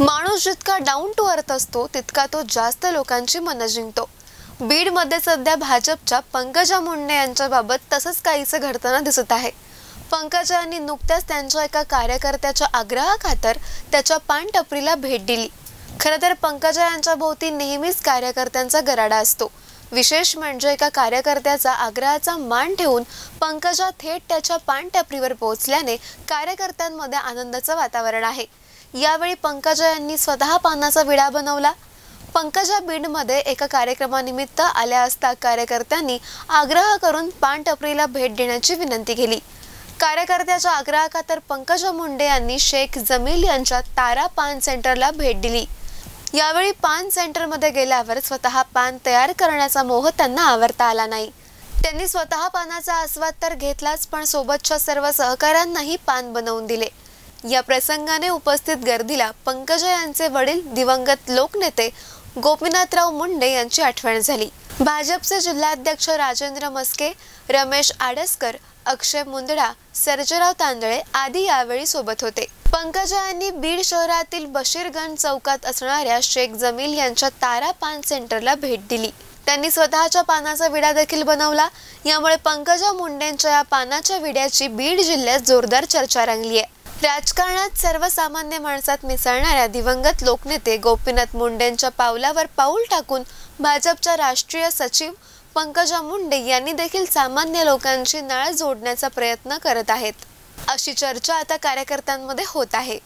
माणूस जितका down to earth असतो तितका तो जास्त लोकांची मनं जिंकतो. बीडमध्ये सध्या भाजपच्या पंकजा मुंडे यांच्याबाबत तसंच काहीसं घडताना दिसत आहे. पंकजा यांनी नुकत्याच त्यांच्या एका कार्यकर्त्याच्या आग्रहाखातर त्याच्या पानटपरीला भेट दिली. खरं तर पंकजा यांच्या भोवती नेहमीच कार्यकर्त्यांचा गराडा असतो. विशेष म्हणजे एका कार्यकर्त्याचा आग्रहाचा मान ठेवून पंकजा थेट त्याच्या पानटपरीवर पोहोचल्याने कार्यकर्त्यांमध्ये आनंदाचं वातावरण आहे. यावेळी पंकजा यांनी स्वतः पानाचा विडा बनवला. पंकजा बीडमध्ये एका कार्यक्रमानिमित्त आल्या असता कार्यकर्त्यांनी आग्रह करून पान टपरीला भेट देण्याची विनंती केली. कार्यकर्त्याच्या आग्रहाखातर पंकजा मुंडे यांनी शेख जमील यांच्या तारा पान सेंटरला भेट दिली. यावेळी पान सेंटरमध्ये गेल्यावर स्वतः पान तयार करण्याचा मोह त्यांना आवरता आला नाही. त्यांनी स्वतः पानाचा आस्वाद तर घेतलाच पण सोबतच्या सर्व सहकाऱ्यांनाही पान बनवून दिले. या प्रसंगाने उपस्थित गर्दीला पंकजा यांचे वडील दिवंगत लोकनेते गोपीनाथराव मुंडे यांची आठवण झाली. भाजपचे जिल्हाध्यक्ष राजेंद्र मस्के रमेश आडसकर अक्षय मुंदडा सर्जराव तांदळे आदी यावेळी सोबत होते. पंकजा यांनी बीड शहरातील बशीरगंज चौकात असणाऱ्या शेख जमील यांच्या तारा पान सेंटरला भेट दिली. त्यांनी स्वतःच्या पानाचा विडा देखील बनवला. यामुळे पंकजा मुंडेंच्या या पानाच्या विड्याची बीड जिल्ह्यात जोरदार चर्चा रंगली आहे राजकारणात सर्वसामान्य माणसात मिसळणाऱ्या दिवंगत लोकनेते गोपीनाथ मुंडेंच्या पावलावर पाऊल टाकून भाजपच्या राष्ट्रीय सचिव पंकजा मुंडे यांनी देखील सामान्य लोकांची नाळ जोडण्याचा प्रयत्न करत आहेत. अशी चर्चा आता कार्यकर्त्यांमध्ये होत आहे.